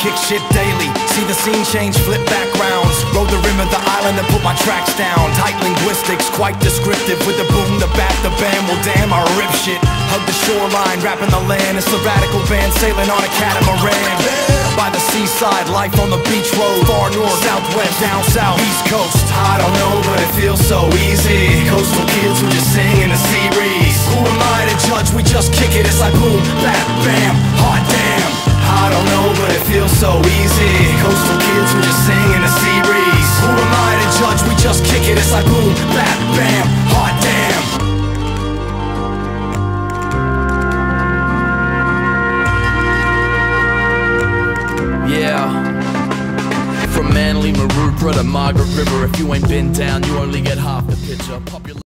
kick shit daily. See the scene change, flip backgrounds. Rode the rim of the island and put my tracks down. Tight linguistics, quite descriptive. With the boom, the bat, the bam. Well, damn, I rip shit. Hug the shoreline, rapping the land. It's the radical band sailing on a catamaran. By the seaside, life on the beach road. Far north, southwest, down south, east coast. I don't know, but it feels so easy. Coastal kids who just sing in the sea breeze. Who am I to judge? We just kick it. It's like boom, bap, bam, hot damn. Shit, it's like boom, bap, bam, hot damn. Yeah. From Manly Maroubra to Margaret River If you ain't been down, you only get half the picture. Popular